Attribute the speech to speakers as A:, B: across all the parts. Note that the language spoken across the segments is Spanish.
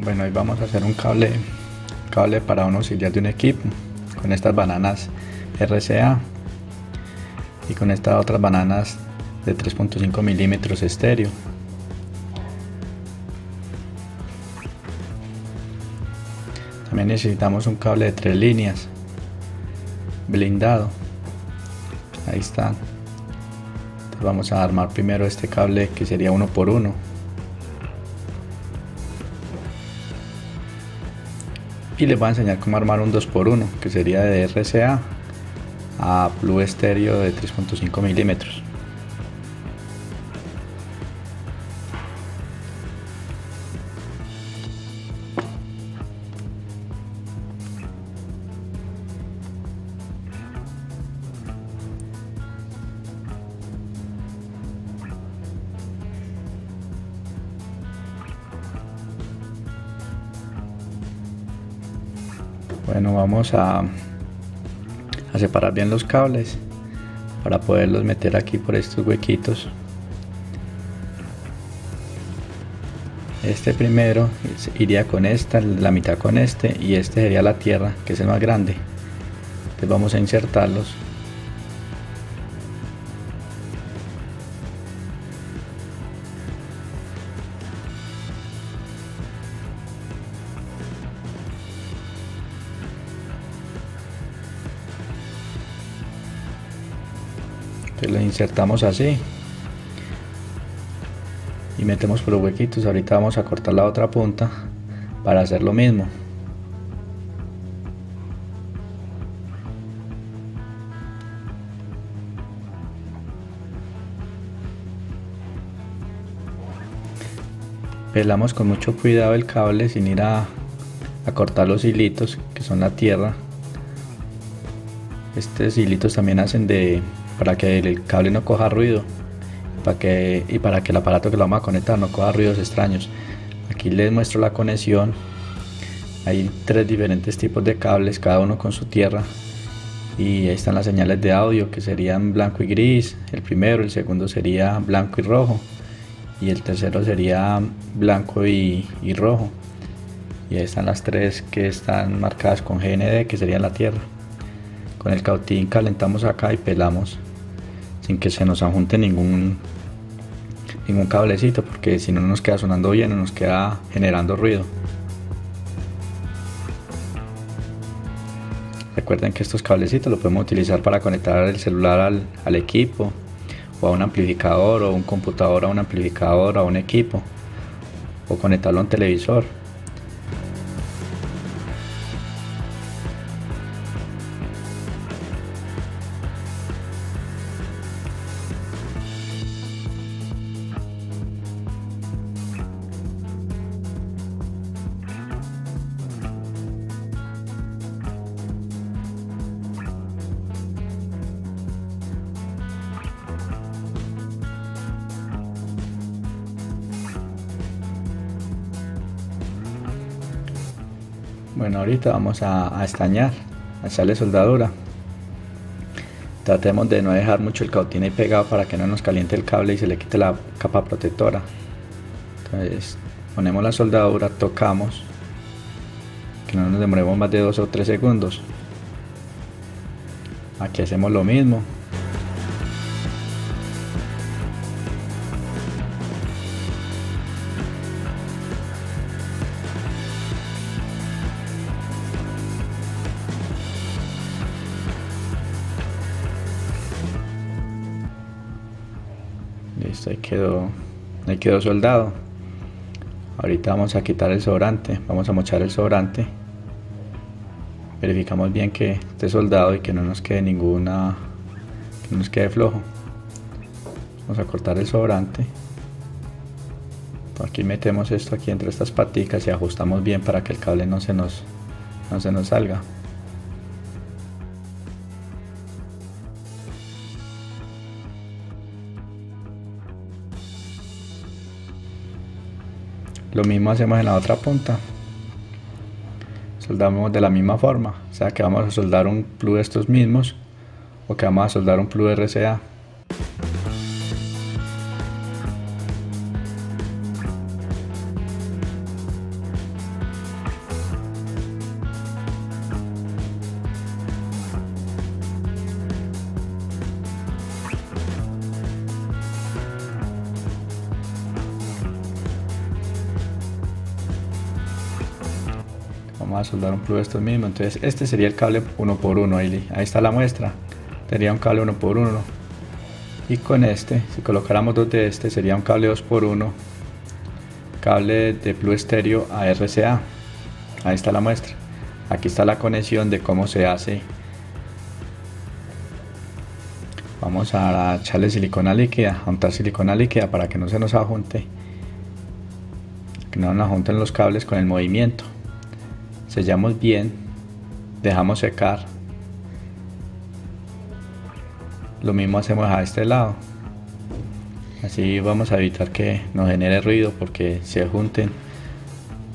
A: Bueno, hoy vamos a hacer un cable, cable para un auxiliar de un equipo con estas bananas RCA y con estas otras bananas de 3.5 milímetros estéreo. También necesitamos un cable de tres líneas blindado. Ahí está. Entonces vamos a armar primero este cable que sería uno por uno. Y les voy a enseñar cómo armar un 2x1 que sería de RCA a Blue Stereo de 3.5 milímetros Bueno, vamos a, separar bien los cables para poderlos meter aquí por estos huequitos. Este primero iría con esta, la mitad con este y este sería la tierra, que es el más grande. Entonces vamos a insertarlos lo insertamos así. Y metemos por los huequitos. Ahorita vamos a cortar la otra punta para hacer lo mismo. Pelamos con mucho cuidado el cable sin ir a, a cortar los hilitos que son la tierra estos hilitos también hacen de para que el cable no coja ruido para que, y para que el aparato que lo vamos a conectar no coja ruidos extraños. Aquí les muestro la conexión. Hay tres diferentes tipos de cables, cada uno con su tierra. Y ahí están las señales de audio que serían blanco y gris. El primero, el segundo sería blanco y rojo. Y el tercero sería blanco y, rojo. Y ahí están las tres que están marcadas con GND, que sería la tierra. Con el cautín calentamos acá y pelamos sin que se nos ajunte ningún ningún cablecito porque si no nos queda sonando bien nos queda generando ruido. Recuerden que estos cablecitos los podemos utilizar para conectar el celular al, al equipo o a un amplificador o un computador a un amplificador o a un equipo o conectarlo a un televisor Bueno, ahorita vamos a, estañar, a echarle soldadura. Tratemos de no dejar mucho el cautín ahí pegado para que no nos caliente el cable y se le quite la capa protectora. Entonces ponemos la soldadura, tocamos, que no nos demoremos más de 2 o 3 segundos. Aquí hacemos lo mismo, Listo, ahí quedó, ahí quedó soldado. Ahorita vamos a quitar el sobrante, vamos a mochar el sobrante. Verificamos bien que esté soldado y que no nos quede ninguna, que no nos quede flojo. Vamos a cortar el sobrante. Aquí metemos esto aquí entre estas paticas y ajustamos bien para que el cable no se nos, no se nos salga. Lo mismo hacemos en la otra punta. Soldamos de la misma forma, o sea que vamos a soldar un plug de estos mismos o que vamos a soldar un plug RCA. Vamos a soldar un plug de estos mismos entonces este sería el cable uno por uno ahí, ahí está la muestra. Sería un cable uno por uno y con este si colocáramos dos de este sería un cable 2 por 1 cable de plug estéreo a RCA ahí está la muestra. Aquí está la conexión de cómo se hace. Vamos a echarle silicona líquida a untar silicona líquida para que no se nos ajunte. Que no nos junten los cables con el movimiento sellamos bien dejamos secar. Lo mismo hacemos a este lado. Así vamos a evitar que nos genere ruido porque se junten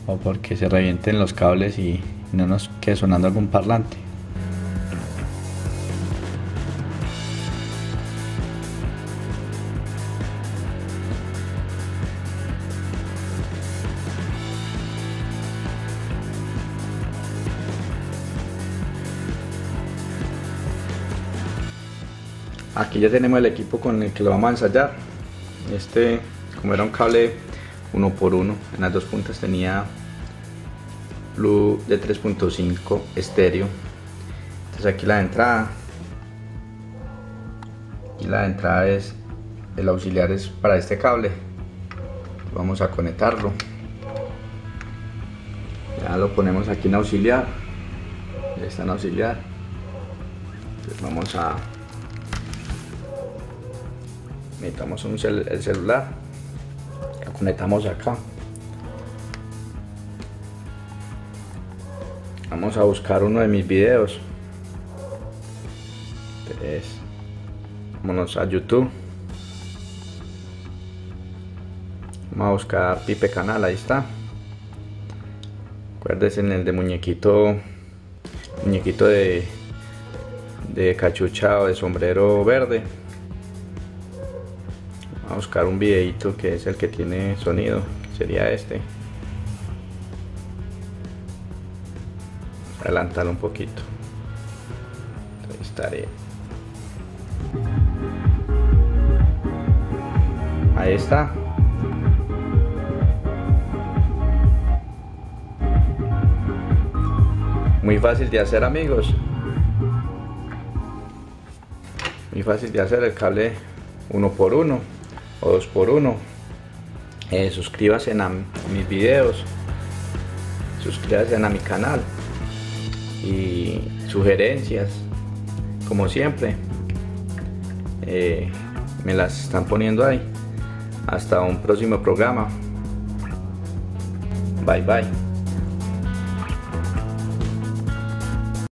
A: o porque se revienten los cables y no nos quede sonando algún parlante aquí ya tenemos el equipo con el que lo vamos a ensayar. Este como era un cable uno por uno en las dos puntas tenía blue de 3.5 estéreo. Entonces aquí la entrada. Y la entrada es el auxiliar es para este cable. Vamos a conectarlo. Ya lo ponemos aquí en auxiliar. Ya está en auxiliar. Entonces vamos a necesitamos un el celular. Lo conectamos acá. Vamos a buscar uno de mis videos. Entonces, vámonos a youtube. Vamos a buscar pipe canal ahí está. Acuérdense en el de muñequito muñequito de de cachucha o de sombrero verde a buscar un videito que es el que tiene sonido, sería este. Adelantar un poquito. Ahí estaré. Ahí está. Muy fácil de hacer amigos. Muy fácil de hacer el cable uno por uno o 2 por 1 eh, suscríbase a mis videos suscríbase a mi canal. Y sugerencias como siempre eh, me las están poniendo ahí. Hasta un próximo programa. Bye bye